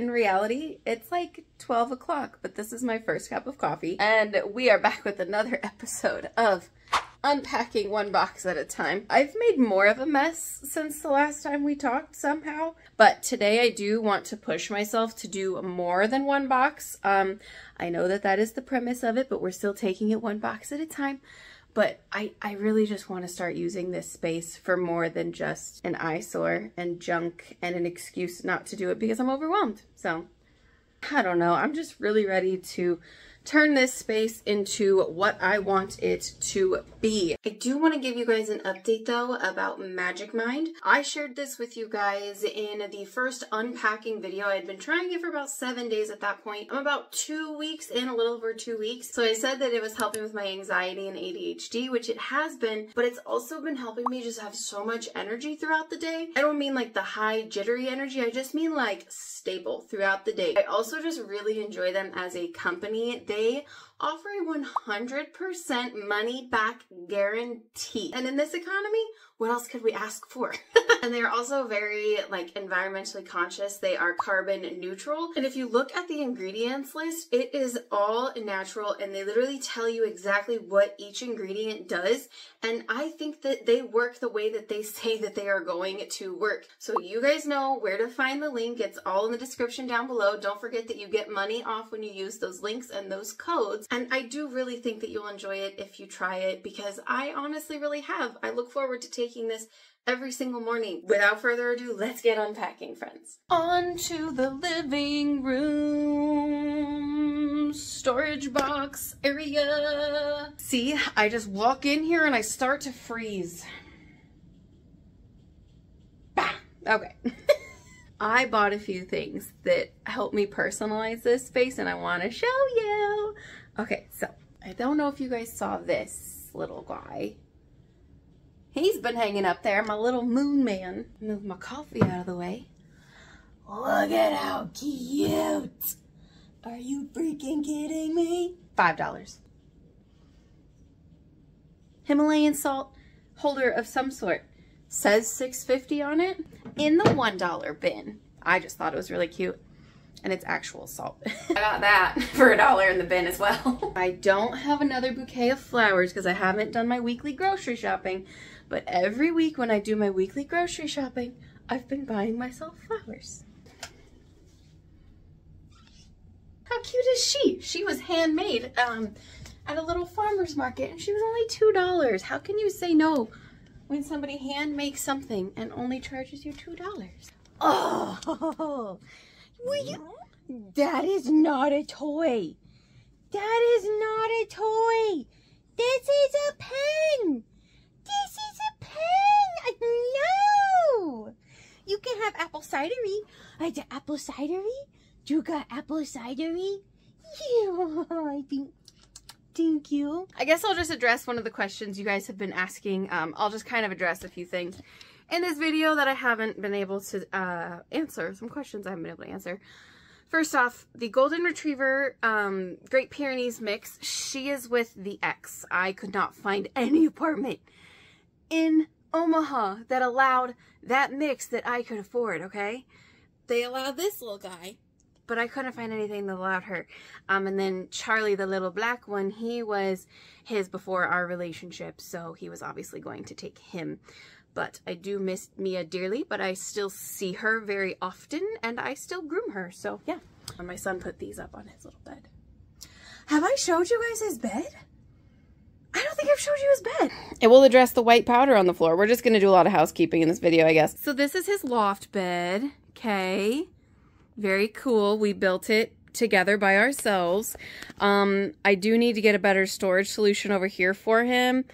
Good morning, friends. In reality, it's like 12 o'clock, but this is my first cup of coffee, and we are back with another episode of unpacking one box at a time. I've made more of a mess since the last time we talked somehow, but today I do want to push myself to do more than one box. Um, I know that that is the premise of it, but we're still taking it one box at a time. But I, I really just want to start using this space for more than just an eyesore and junk and an excuse not to do it because I'm overwhelmed. So I don't know. I'm just really ready to turn this space into what I want it to be. I do want to give you guys an update though about Magic Mind. I shared this with you guys in the first unpacking video. I had been trying it for about seven days at that point. I'm about two weeks in, a little over two weeks. So I said that it was helping with my anxiety and ADHD, which it has been, but it's also been helping me just have so much energy throughout the day. I don't mean like the high jittery energy. I just mean like stable throughout the day. I also just really enjoy them as a company they offer a 100% money back guarantee. And in this economy, what else could we ask for? and they're also very like environmentally conscious. They are carbon neutral. And if you look at the ingredients list, it is all natural and they literally tell you exactly what each ingredient does. And I think that they work the way that they say that they are going to work. So you guys know where to find the link. It's all in the description down below. Don't forget that you get money off when you use those links and those codes. And I do really think that you'll enjoy it if you try it because I honestly really have. I look forward to taking taking this every single morning. Without further ado, let's get unpacking, friends. On to the living room storage box area. See, I just walk in here and I start to freeze. Bah, okay. I bought a few things that help me personalize this space and I want to show you. Okay, so I don't know if you guys saw this little guy. He's been hanging up there, my little moon man. Move my coffee out of the way. Look at how cute. Are you freaking kidding me? Five dollars. Himalayan salt holder of some sort. Says 650 on it in the $1 bin. I just thought it was really cute and it's actual salt. I got that for a dollar in the bin as well. I don't have another bouquet of flowers because I haven't done my weekly grocery shopping, but every week when I do my weekly grocery shopping, I've been buying myself flowers. How cute is she? She was handmade um, at a little farmer's market and she was only $2. How can you say no when somebody hand makes something and only charges you $2? Oh, will you? That is not a toy. That is not a toy. This is a pen. Pen. No. You can have apple cidery. I the apple cidery. You got apple cidery. Yeah, I think. Thank you. I guess I'll just address one of the questions you guys have been asking. Um, I'll just kind of address a few things in this video that I haven't been able to uh, answer. Some questions I haven't been able to answer. First off, the Golden Retriever um, Great Pyrenees mix, she is with the X. I could not find any apartment in Omaha that allowed that mix that I could afford, okay? They allowed this little guy, but I couldn't find anything that allowed her. Um, and then Charlie, the little black one, he was his before our relationship, so he was obviously going to take him. But I do miss Mia dearly, but I still see her very often, and I still groom her, so yeah. And my son put these up on his little bed. Have I showed you guys his bed? I don't think I've showed you his bed. It will address the white powder on the floor. We're just going to do a lot of housekeeping in this video, I guess. So this is his loft bed. Okay. Very cool. We built it together by ourselves. Um, I do need to get a better storage solution over here for him.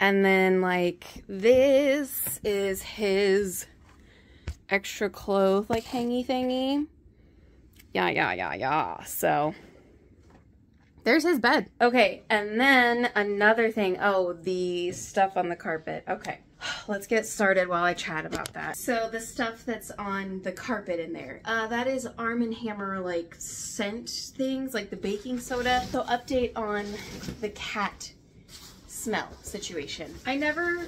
And then like this is his extra clothes like hangy thingy. Yeah, yeah, yeah, yeah. So there's his bed. Okay, and then another thing. Oh, the stuff on the carpet. Okay, let's get started while I chat about that. So the stuff that's on the carpet in there, uh, that is Arm & Hammer like scent things, like the baking soda. So update on the cat smell situation. I never,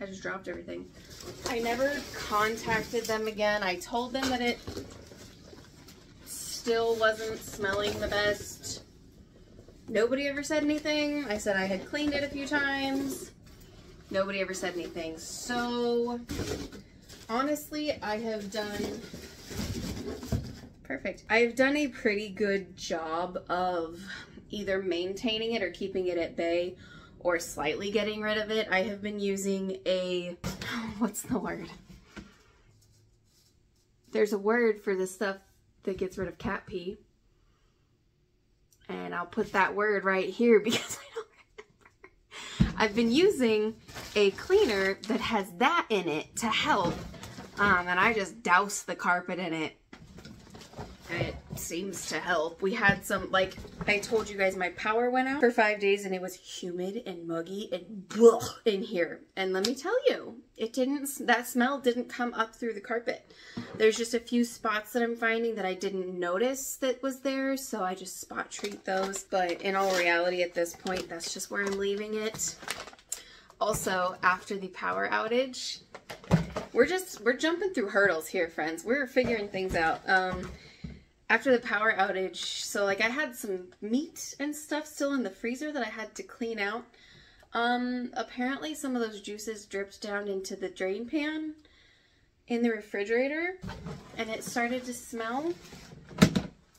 I just dropped everything. I never contacted them again. I told them that it still wasn't smelling the best. Nobody ever said anything. I said I had cleaned it a few times. Nobody ever said anything. So, honestly, I have done perfect. I've done a pretty good job of either maintaining it or keeping it at bay or slightly getting rid of it. I have been using a, what's the word? There's a word for this stuff that gets rid of cat pee. And I'll put that word right here because I don't remember. I've been using a cleaner that has that in it to help. Um, and I just douse the carpet in it it seems to help. We had some, like I told you guys, my power went out for five days and it was humid and muggy and in here. And let me tell you, it didn't, that smell didn't come up through the carpet. There's just a few spots that I'm finding that I didn't notice that was there. So I just spot treat those. But in all reality at this point, that's just where I'm leaving it. Also, after the power outage, we're just, we're jumping through hurdles here, friends. We're figuring things out. Um, after the power outage, so like I had some meat and stuff still in the freezer that I had to clean out. Um, apparently some of those juices dripped down into the drain pan in the refrigerator and it started to smell.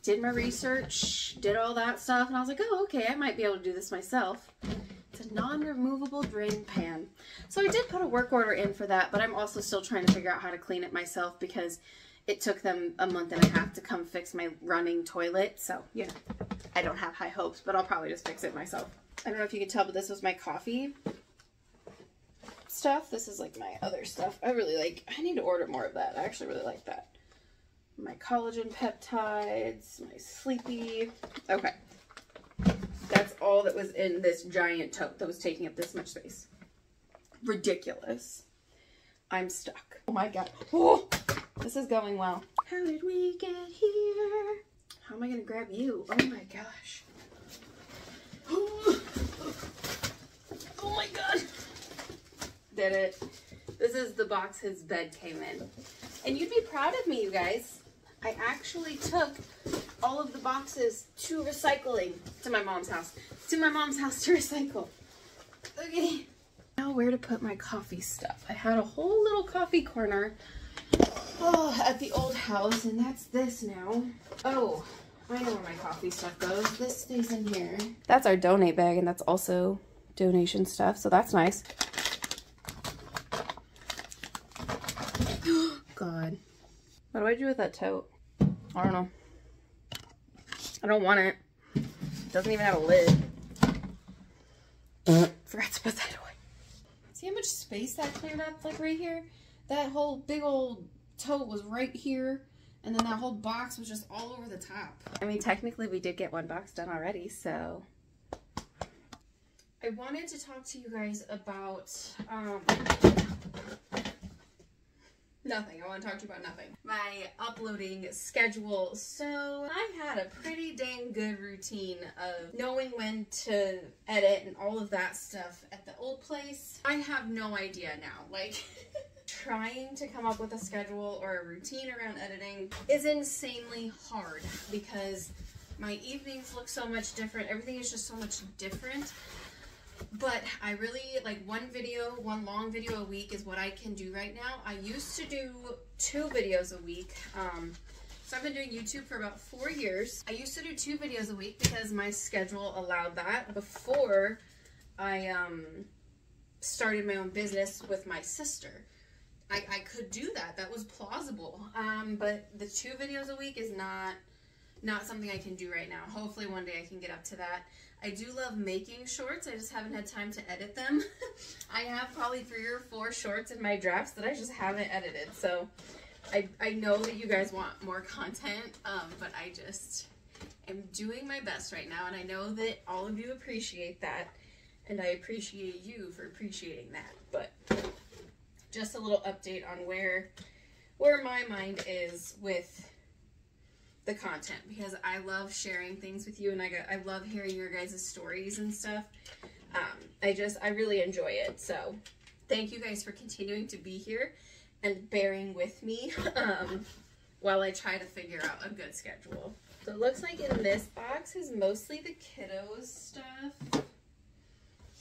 Did my research, did all that stuff, and I was like, oh, okay, I might be able to do this myself. It's a non-removable drain pan. So I did put a work order in for that, but I'm also still trying to figure out how to clean it myself because it took them a month and a half to come fix my running toilet. So, you know, I don't have high hopes, but I'll probably just fix it myself. I don't know if you can tell, but this was my coffee stuff. This is like my other stuff. I really like, I need to order more of that. I actually really like that. My collagen peptides, my sleepy. Okay. That's all that was in this giant tote that was taking up this much space. Ridiculous. I'm stuck. Oh my God. Oh. This is going well. How did we get here? How am I going to grab you? Oh my gosh. Oh my god. Did it. This is the box his bed came in. And you'd be proud of me, you guys. I actually took all of the boxes to recycling to my mom's house. To my mom's house to recycle. Okay. Now where to put my coffee stuff. I had a whole little coffee corner Oh, at the old house, and that's this now. Oh, I know where my coffee stuff goes. This stays in here. That's our donate bag, and that's also donation stuff, so that's nice. God. What do I do with that tote? I don't know. I don't want it. It doesn't even have a lid. Uh. Forgot to put that away. See how much space that cleared up, like right here? That whole big old tote was right here. And then that whole box was just all over the top. I mean, technically we did get one box done already, so. I wanted to talk to you guys about, um, nothing. I want to talk to you about nothing. My uploading schedule. So I had a pretty dang good routine of knowing when to edit and all of that stuff at the old place. I have no idea now. Like, trying to come up with a schedule or a routine around editing is insanely hard because my evenings look so much different. Everything is just so much different. But I really, like one video, one long video a week is what I can do right now. I used to do two videos a week. Um, so I've been doing YouTube for about four years. I used to do two videos a week because my schedule allowed that before I um, started my own business with my sister. I, I could do that. That was plausible. Um, but the two videos a week is not not something I can do right now. Hopefully one day I can get up to that. I do love making shorts. I just haven't had time to edit them. I have probably three or four shorts in my drafts that I just haven't edited. So I, I know that you guys want more content, um, but I just am doing my best right now. And I know that all of you appreciate that. And I appreciate you for appreciating that. But just a little update on where where my mind is with the content because I love sharing things with you and I, I love hearing your guys' stories and stuff. Um, I just, I really enjoy it. So thank you guys for continuing to be here and bearing with me um, while I try to figure out a good schedule. So it looks like in this box is mostly the kiddos stuff.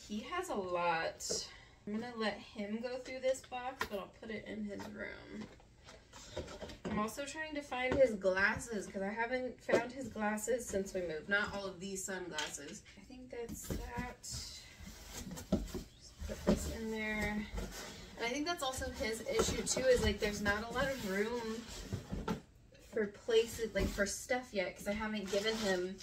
He has a lot. I'm gonna let him go through this box, but I'll put it in his room. I'm also trying to find his glasses because I haven't found his glasses since we moved. Not all of these sunglasses. I think that's that. Just put this in there. And I think that's also his issue too, is like there's not a lot of room for places, like for stuff yet, because I haven't given him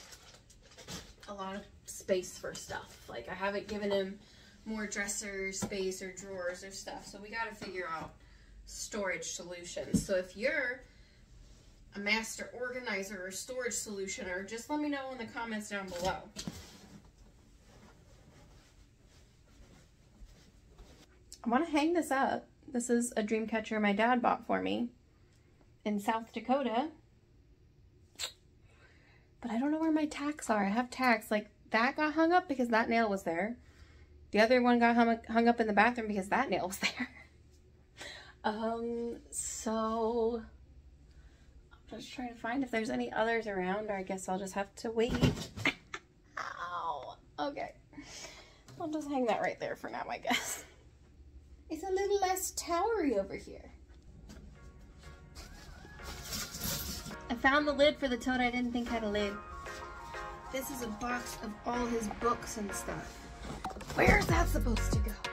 a lot of space for stuff. Like I haven't given him more dresser space or drawers or stuff. So we got to figure out storage solutions. So if you're a master organizer or storage solutioner, just let me know in the comments down below. I want to hang this up. This is a dream catcher my dad bought for me in South Dakota. But I don't know where my tacks are. I have tacks. Like, that got hung up because that nail was there. The other one got hung, hung up in the bathroom because that nail was there. um, so... I'm just trying to find if there's any others around, or I guess I'll just have to wait. Ow! Okay. I'll just hang that right there for now, I guess. It's a little less towery over here. I found the lid for the tote I didn't think had a lid. This is a box of all his books and stuff. Where is that supposed to go?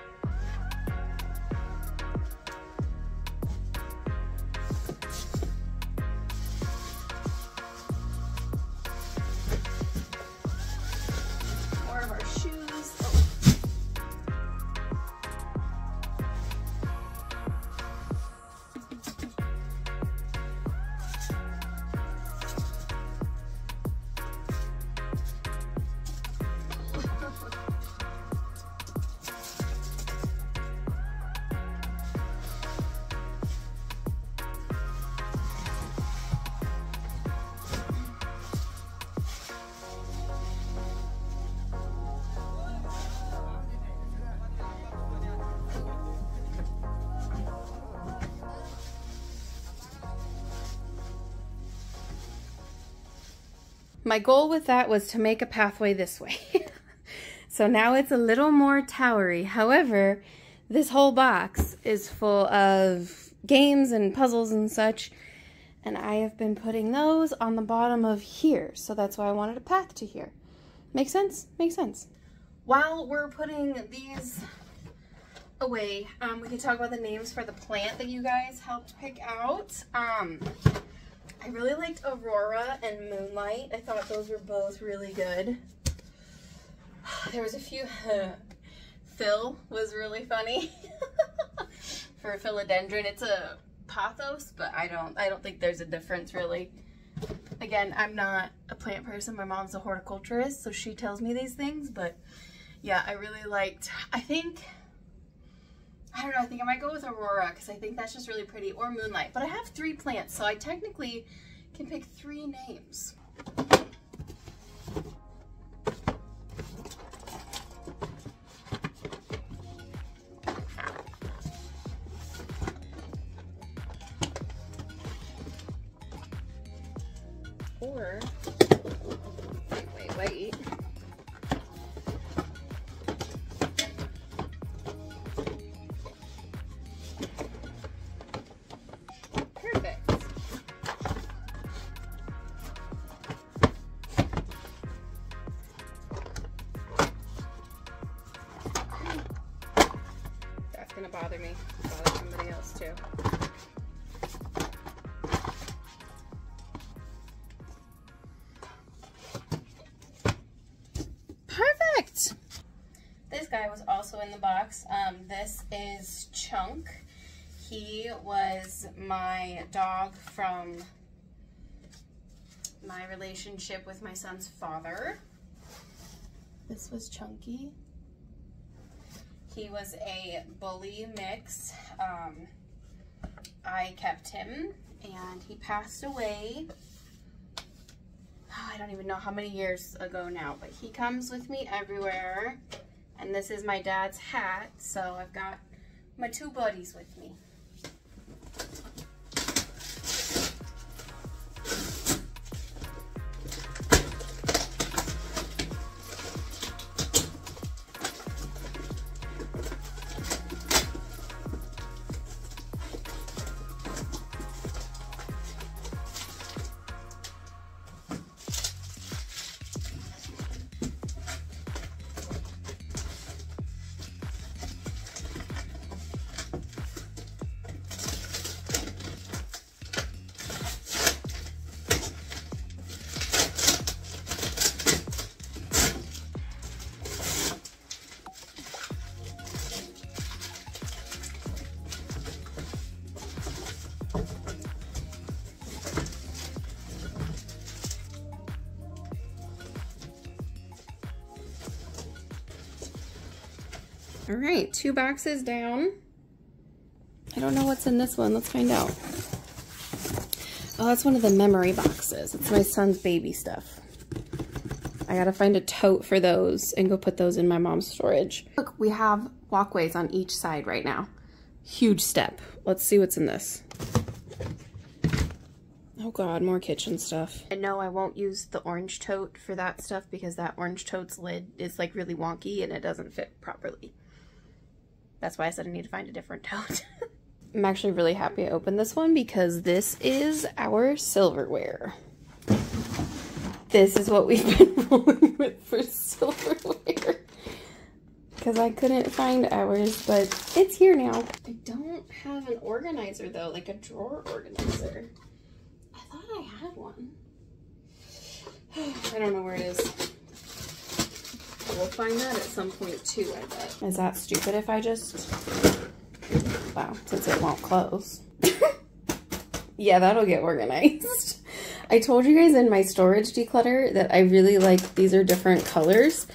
My goal with that was to make a pathway this way. so now it's a little more towery. However, this whole box is full of games and puzzles and such. And I have been putting those on the bottom of here. So that's why I wanted a path to here. Make sense? Makes sense. While we're putting these away, um, we can talk about the names for the plant that you guys helped pick out. Um, I really liked Aurora and Moonlight. I thought those were both really good. There was a few, Phil was really funny for philodendron. It's a pothos, but I don't, I don't think there's a difference really. Again, I'm not a plant person. My mom's a horticulturist, so she tells me these things, but yeah, I really liked, I think, I don't know, I think I might go with Aurora because I think that's just really pretty, or Moonlight. But I have three plants, so I technically can pick three names. Or, wait, wait, wait. Guy was also in the box. Um, this is Chunk. He was my dog from my relationship with my son's father. This was Chunky. He was a bully mix. Um, I kept him and he passed away. I don't even know how many years ago now, but he comes with me everywhere. And this is my dad's hat. So I've got my two buddies with me. All right, two boxes down. I don't know what's in this one. Let's find out. Oh, that's one of the memory boxes. It's my son's baby stuff. I gotta find a tote for those and go put those in my mom's storage. Look, we have walkways on each side right now. Huge step. Let's see what's in this. Oh god, more kitchen stuff. And no, I won't use the orange tote for that stuff because that orange tote's lid is like really wonky and it doesn't fit properly. That's why I said I need to find a different tote. I'm actually really happy I opened this one because this is our silverware. This is what we've been rolling with for silverware. Because I couldn't find ours, but it's here now. I don't have an organizer though, like a drawer organizer. I thought I had one. I don't know where it is. We'll find that at some point too, I bet. Is that stupid if I just... Wow, since it won't close. yeah, that'll get organized. I told you guys in my storage declutter that I really like these are different colors,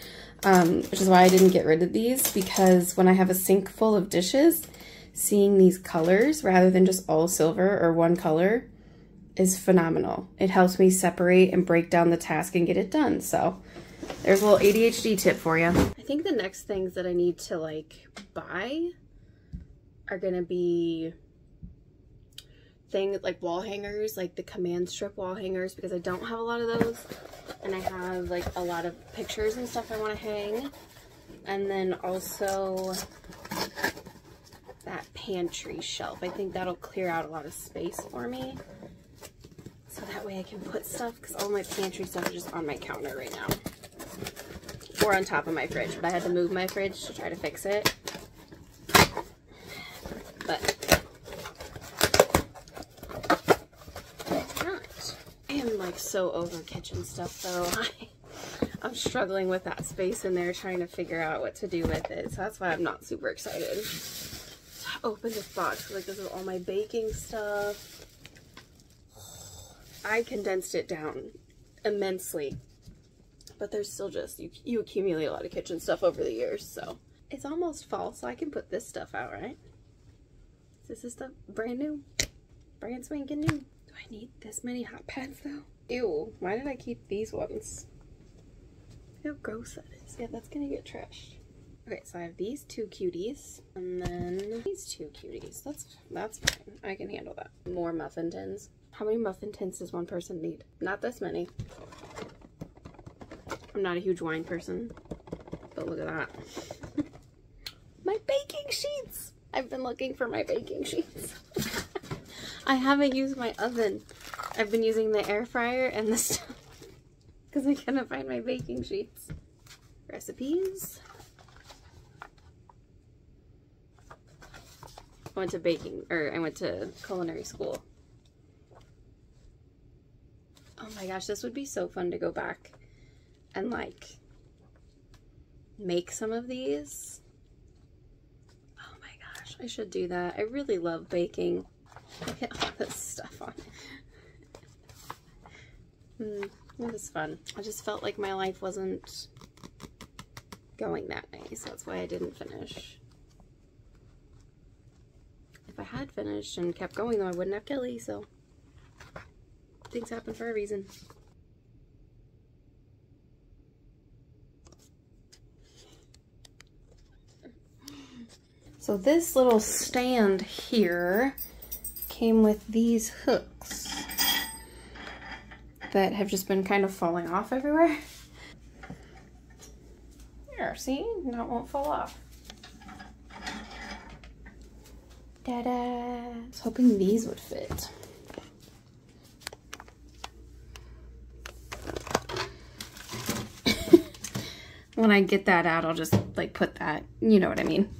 um, which is why I didn't get rid of these because when I have a sink full of dishes, seeing these colors rather than just all silver or one color is phenomenal. It helps me separate and break down the task and get it done. So there's a little ADHD tip for you. I think the next things that I need to like buy are gonna be things like wall hangers, like the command strip wall hangers because I don't have a lot of those. And I have like a lot of pictures and stuff I want to hang. And then also that pantry shelf. I think that'll clear out a lot of space for me. So that way I can put stuff because all my pantry stuff is just on my counter right now on top of my fridge, but I had to move my fridge to try to fix it. But. I am like so over kitchen stuff though. I'm struggling with that space in there trying to figure out what to do with it. So that's why I'm not super excited to open this box. Like this is all my baking stuff. I condensed it down immensely but there's still just, you, you accumulate a lot of kitchen stuff over the years, so. It's almost fall, so I can put this stuff out, right? This is the brand new, brand spanking new. Do I need this many hot pads though? Ew, why did I keep these ones? How gross that is. Yeah, that's gonna get trashed. Okay, so I have these two cuties, and then these two cuties. That's that's fine. I can handle that. More muffin tins. How many muffin tins does one person need? Not this many. I'm not a huge wine person, but look at that. my baking sheets! I've been looking for my baking sheets. I haven't used my oven. I've been using the air fryer and the stuff because I couldn't find my baking sheets. Recipes. I went to baking, or I went to culinary school. Oh my gosh, this would be so fun to go back and like make some of these. Oh my gosh, I should do that. I really love baking. Look at all this stuff on it. Mm, it was fun. I just felt like my life wasn't going that way, so that's why I didn't finish. If I had finished and kept going though, I wouldn't have Kelly, so things happen for a reason. So this little stand here came with these hooks that have just been kind of falling off everywhere. There, see? Now it won't fall off. Da-da! I was hoping these would fit. when I get that out, I'll just like put that, you know what I mean.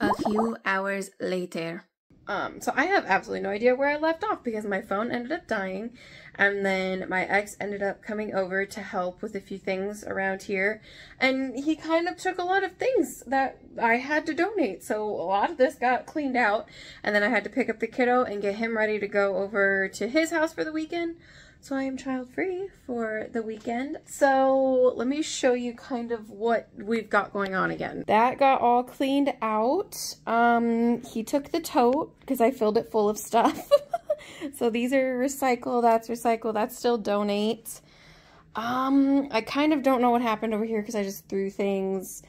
A few hours later. Um, so I have absolutely no idea where I left off because my phone ended up dying and then my ex ended up coming over to help with a few things around here and he kind of took a lot of things that I had to donate. So a lot of this got cleaned out and then I had to pick up the kiddo and get him ready to go over to his house for the weekend. So I am child free for the weekend. So let me show you kind of what we've got going on again. That got all cleaned out. Um, he took the tote because I filled it full of stuff. so these are recycle, that's recycle, that's still donate. Um, I kind of don't know what happened over here because I just threw things.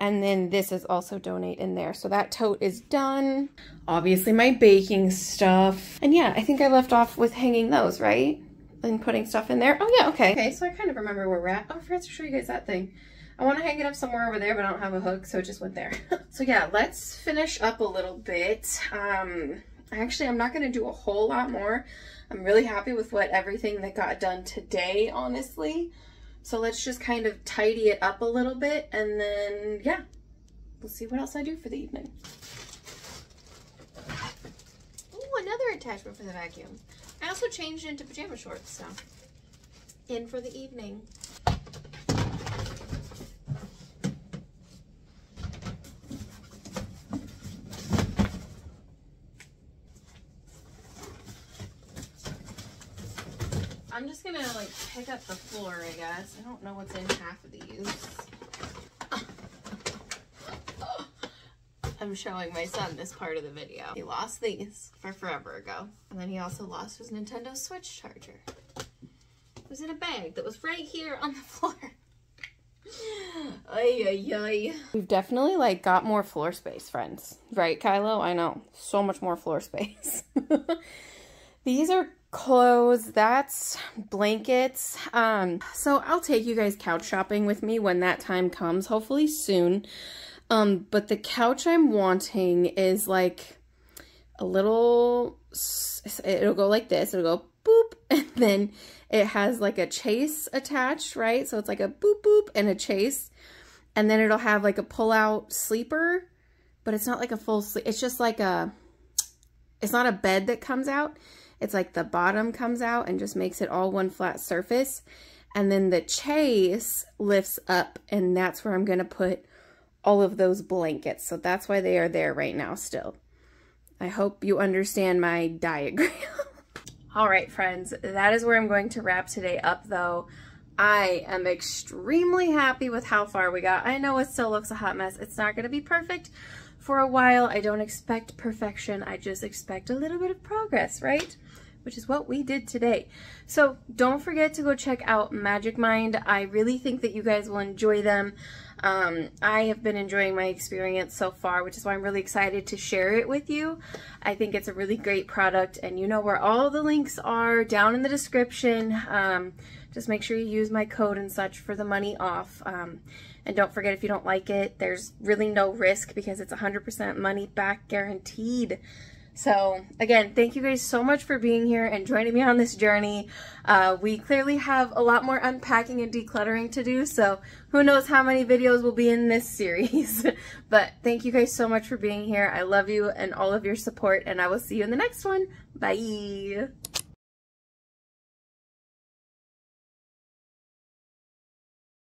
And then this is also donate in there. So that tote is done. Obviously my baking stuff. And yeah, I think I left off with hanging those, right? And putting stuff in there. Oh yeah, okay. Okay, so I kind of remember where we're at. Oh, I forgot to show you guys that thing. I want to hang it up somewhere over there, but I don't have a hook, so it just went there. so yeah, let's finish up a little bit. Um, actually, I'm not going to do a whole lot more. I'm really happy with what everything that got done today, honestly. So let's just kind of tidy it up a little bit, and then, yeah, we'll see what else I do for the evening. Oh, another attachment for the vacuum. I also changed into pajama shorts, so in for the evening. I'm just gonna like pick up the floor, I guess. I don't know what's in half of these. I'm showing my son this part of the video. He lost these for forever ago. And then he also lost his Nintendo Switch charger. It was in a bag that was right here on the floor. ay, ay, ay. We've definitely like got more floor space, friends. Right, Kylo? I know. So much more floor space. These are clothes. That's blankets. Um, so I'll take you guys couch shopping with me when that time comes, hopefully soon. Um, but the couch I'm wanting is like a little, it'll go like this, it'll go boop, and then it has like a chaise attached, right? So it's like a boop boop and a chaise, and then it'll have like a pull out sleeper, but it's not like a full sleep, it's just like a, it's not a bed that comes out, it's like the bottom comes out and just makes it all one flat surface. And then the chaise lifts up and that's where I'm going to put all of those blankets. So that's why they are there right now still. I hope you understand my diagram. all right, friends, that is where I'm going to wrap today up though. I am extremely happy with how far we got. I know it still looks a hot mess. It's not going to be perfect for a while. I don't expect perfection. I just expect a little bit of progress, right? Which is what we did today. So don't forget to go check out Magic Mind. I really think that you guys will enjoy them. Um, I have been enjoying my experience so far, which is why I'm really excited to share it with you. I think it's a really great product, and you know where all the links are down in the description. Um, just make sure you use my code and such for the money off. Um, and don't forget, if you don't like it, there's really no risk because it's 100% money back guaranteed. So again, thank you guys so much for being here and joining me on this journey. Uh, we clearly have a lot more unpacking and decluttering to do, so who knows how many videos will be in this series. but thank you guys so much for being here. I love you and all of your support, and I will see you in the next one. Bye!